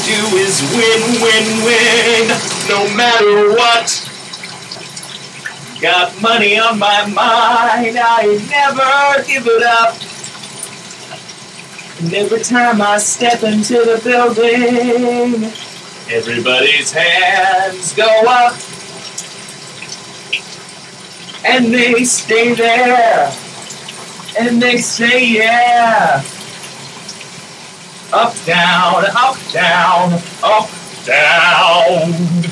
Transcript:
do is win, win, win, no matter what. Got money on my mind, I never give it up. And every time I step into the building, everybody's hands go up. And they stay there. And they say, yeah. Up, down, up, down, up, down.